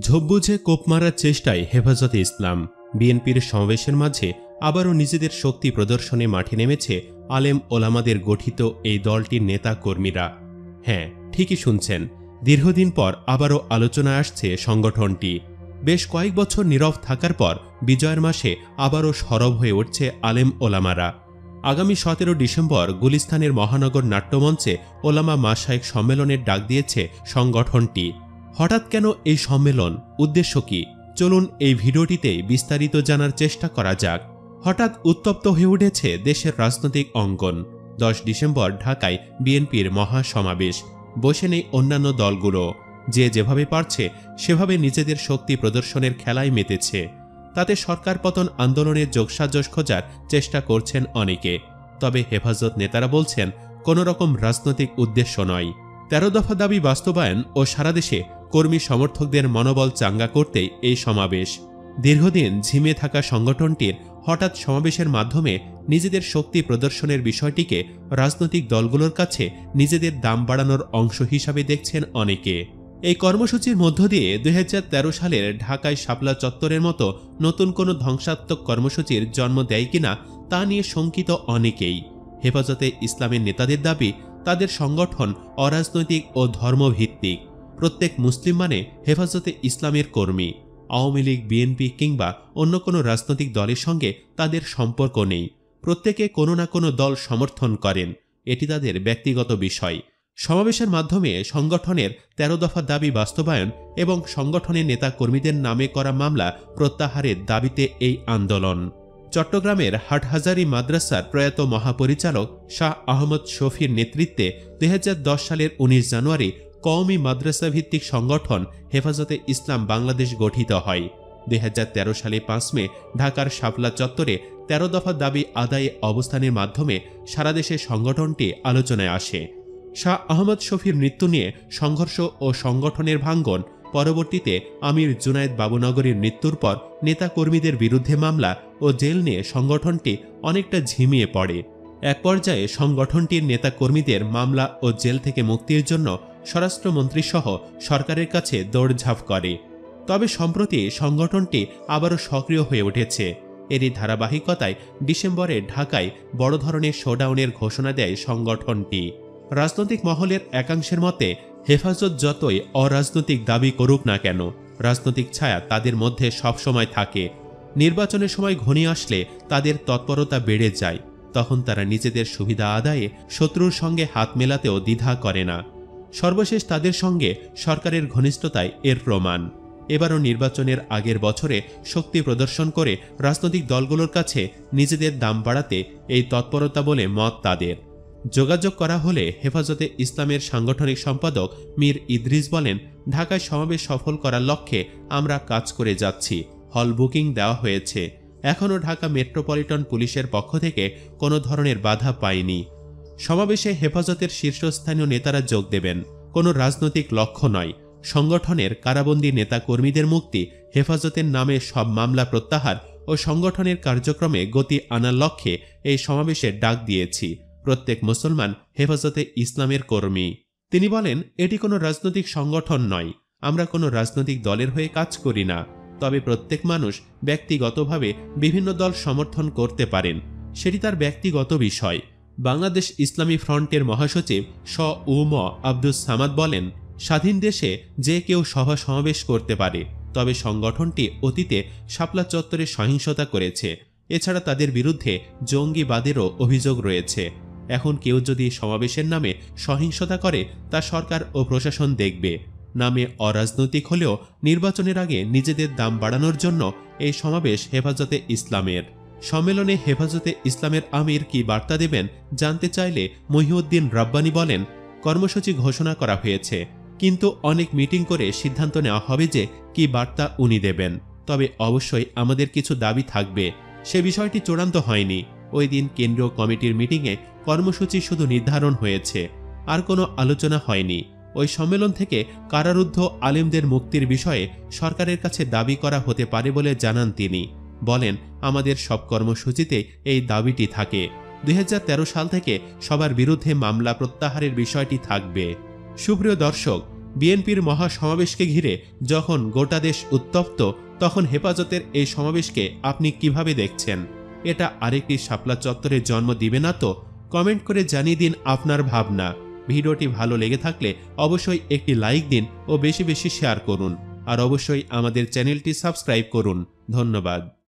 ঝোপ বুঝে কোপ মারার চেষ্টায় হেফাজতে ইসলাম। বিএনপির সমাবেশের মাঝে আবারও নিজেদের শক্তি প্রদর্শনে মাঠে নেমেছে আলেম ওলামাদের গঠিত এই দলটির নেতা কর্মীরা হ্যাঁ ঠিকই শুনছেন, দীর্ঘদিন পর আবারও আলোচনায় আসছে সংগঠনটি। বেশ কয়েক বছর নীরব থাকার পর বিজয়ের মাসে আবারও সরব হয়ে উঠছে আলেম ওলামারা। আগামী সতেরো ডিসেম্বর গুলিস্তানের মহানগর নাট্যমঞ্চে ওলামা মাসায়ক সম্মেলনের ডাক দিয়েছে সংগঠনটি। হঠাৎ কেন এই সম্মেলন? উদ্দেশ্য কি? চলুন এই ভিডিওটিতে বিস্তারিত জানার চেষ্টা করা যাক। হঠাৎ উত্তপ্ত হয়ে উঠেছে দেশের রাজনৈতিক অঙ্গন। দশ ডিসেম্বর ঢাকায় বিএনপির মহাসমাবেশ। বসে নেই অন্যান্য দলগুলো। যে যেভাবে পারছে, সেভাবে নিজেদের শক্তি প্রদর্শনের খেলায় মেতেছে। তাতে সরকার পতন আন্দোলনের যোগসাজশ খোঁজার চেষ্টা করছেন অনেকে। তবে হেফাজত নেতারা বলছেন কোনো রকম রাজনৈতিক উদ্দেশ্য নয়। তেরো দফা দাবি বাস্তবায়ন ও সারা দেশে কর্মী সমর্থকদের মনোবল চাঙ্গা করতেই এই সমাবেশ। দীর্ঘদিন ঝিমে থাকা সংগঠনটির হঠাৎ সমাবেশের মাধ্যমে নিজেদের শক্তি প্রদর্শনের বিষয়টিকে রাজনৈতিক দলগুলোর কাছে নিজেদের দাম বাড়ানোর অংশ হিসাবে দেখছেন অনেকে। এই কর্মসূচির মধ্য দিয়ে দুই হাজার তেরো সালের ঢাকায় শাপলা চত্বরের মতো নতুন কোনো ধ্বংসাত্মক কর্মসূচির জন্ম দেয় কিনা তা নিয়ে শঙ্কিত অনেকেই। হেফাজতে ইসলামের নেতাদের দাবি, তাদের সংগঠন অরাজনৈতিক ও ধর্মভিত্তিক। প্রত্যেক মুসলিম মানে হেফাজতে ইসলামের কর্মী। আওয়ামী লীগ, বিএনপি কিংবা অন্য কোনো রাজনৈতিক দলের সঙ্গে তাদের সম্পর্ক নেই। প্রত্যেকে কোনো না কোনো দল সমর্থন করেন। এটি তাদের ব্যক্তিগত বিষয়। সমাবেশের মাধ্যমে সংগঠনের তেরো দফা দাবি বাস্তবায়ন এবং সংগঠনের নেতা কর্মীদের নামে করা মামলা প্রত্যাহারের দাবিতে এই আন্দোলন। চট্টগ্রামের হাটহাজারি মাদ্রাসার প্রয়াত মহাপরিচালক শাহ আহমদ শফির নেতৃত্বে দুই হাজার দশ সালের ১৯ জানুয়ারি কওমি মাদ্রাসা ভিত্তিক সংগঠন হেফাজতে ইসলাম বাংলাদেশ গঠিত হয়। দু হাজার তেরো সালে পাঁচ মে ঢাকার শাপলা চত্বরে তেরো দফা দাবি আদায়ে অবস্থানের মাধ্যমে সারা দেশে সংগঠনটি আলোচনায় আসে। শাহ আহমদ শফির মৃত্যু নিয়ে সংঘর্ষ ও সংগঠনের ভাঙ্গন, পরবর্তীতে আমির জুনায়েদ বাবুনগরীর মৃত্যুর পর নেতাকর্মীদের বিরুদ্ধে মামলা ও জেল নিয়ে সংগঠনটি অনেকটা ঝিমিয়ে পড়ে। এক পর্যায়ে সংগঠনটির নেতাকর্মীদের মামলা ও জেল থেকে মুক্তির জন্য স্বরাষ্ট্রমন্ত্রী সহ সরকারের কাছে দৌড়ঝাঁপ করে। তবে সম্প্রতি সংগঠনটি আবারও সক্রিয় হয়ে উঠেছে। এরই ধারাবাহিকতায় ডিসেম্বরে ঢাকায় বড় ধরনের শোডাউনের ঘোষণা দেয় সংগঠনটি। রাজনৈতিক মহলের একাংশের মতে, হেফাজত যতই অরাজনৈতিক দাবি করুক না কেন, রাজনৈতিক ছায়া তাদের মধ্যে সবসময় থাকে। নির্বাচনের সময় ঘনিয়ে আসলে তাদের তৎপরতা বেড়ে যায়। তখন তারা নিজেদের সুবিধা আদায়ে শত্রুর সঙ্গে হাত মেলাতেও দ্বিধা করে না। সর্বশেষ তাদের সঙ্গে সরকারের ঘনিষ্ঠতায় এর প্রমাণ। এবারও নির্বাচনের আগের বছরে শক্তি প্রদর্শন করে রাজনৈতিক দলগুলোর কাছে নিজেদের দাম বাড়াতে এই তৎপরতা বলে মত তাদের। যোগাযোগ করা হলে হেফাজতে ইসলামের সাংগঠনিক সম্পাদক মীর ইদ্রিস বলেন, ঢাকায় সমাবেশ সফল করার লক্ষ্যে আমরা কাজ করে যাচ্ছি। হল বুকিং দেওয়া হয়েছে। এখনও ঢাকা মেট্রোপলিটন পুলিশের পক্ষ থেকে কোনো ধরনের বাধা পায়নি সমাবেশে হেফাজতের শীর্ষস্থানীয় নেতারা যোগ দেবেন। কোনো রাজনৈতিক লক্ষ্য নয়। সংগঠনের কারাবন্দী নেতাকর্মীদের মুক্তি, হেফাজতের নামে সব মামলা প্রত্যাহার ও সংগঠনের কার্যক্রমে গতি আনার লক্ষ্যে এই সমাবেশের ডাক দিয়েছি। প্রত্যেক মুসলমান হেফাজতে ইসলামের কর্মী। তিনি বলেন, এটি কোনো রাজনৈতিক সংগঠন নয়। আমরা কোনো রাজনৈতিক দলের হয়ে কাজ করি না। তবে প্রত্যেক মানুষ ব্যক্তিগতভাবে বিভিন্ন দল সমর্থন করতে পারেন। সেটি তার ব্যক্তিগত বিষয়। বাংলাদেশ ইসলামী ফ্রন্টের মহাসচিব স উম আব্দুস সামাদ বলেন, স্বাধীন দেশে যে কেউ সভা সমাবেশ করতে পারে, তবে সংগঠনটি অতীতে শাপলা চত্বরে সহিংসতা করেছে। এছাড়া তাদের বিরুদ্ধে জঙ্গিবাদেরও অভিযোগ রয়েছে। এখন কেউ যদি সমাবেশের নামে সহিংসতা করে, তা সরকার ও প্রশাসন দেখবে। নামে অরাজনৈতিক হলেও নির্বাচনের আগে নিজেদের দাম বাড়ানোর জন্য এই সমাবেশ হেফাজতে ইসলামের। সম্মেলনে হেফাজতে ইসলামের আমির কি বার্তা দেবেন জানতে চাইলে মহিউদ্দিন রাব্বানি বলেন, কর্মসূচি ঘোষণা করা হয়েছে, কিন্তু অনেক মিটিং করে সিদ্ধান্ত নেওয়া হবে যে কি বার্তা উনি দেবেন। তবে অবশ্যই আমাদের কিছু দাবি থাকবে। সে বিষয়টি চূড়ান্ত হয়নি। ওই দিন কেন্দ্রীয় কমিটির মিটিংয়ে কর্মসূচি শুধু নির্ধারণ হয়েছে, আর কোনো আলোচনা হয়নি। ওই সম্মেলন থেকে কারারুদ্ধ আলেমদের মুক্তির বিষয়ে সরকারের কাছে দাবি করা হতে পারে বলে জানান তিনি। বলেন, আমাদের সব কর্মসূচিতে এই দাবিটি থাকে। দুই হাজার তেরো সাল থেকে সবার বিরুদ্ধে মামলা প্রত্যাহারের বিষয়টি থাকবে। সুপ্রিয় দর্শক, বিএনপির মহাসমাবেশকে ঘিরে যখন গোটা দেশ উত্তপ্ত, তখন হেফাজতের এই সমাবেশকে আপনি কীভাবে দেখছেন? এটা আরেকটি শাপলা চত্বরে জন্ম দিবে না তো? কমেন্ট করে জানিয়ে দিন আপনার ভাবনা। ভিডিওটি ভালো লেগে থাকলে অবশ্যই একটি লাইক দিন ও বেশি বেশি শেয়ার করুন। আর অবশ্যই আমাদের চ্যানেলটি সাবস্ক্রাইব করুন। ধন্যবাদ।